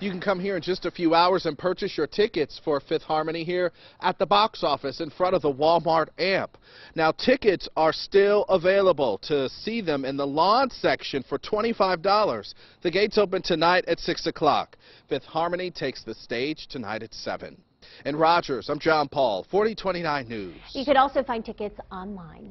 You can come here in just a few hours and purchase your tickets for Fifth Harmony here at the box office in front of the Walmart amp. Now, tickets are still available to see them in the lawn section for $25. The gates open tonight at 6 o'clock. Fifth Harmony takes the stage tonight at 7. In Rogers, I'm John Paul, 4029 News. You could also find tickets online.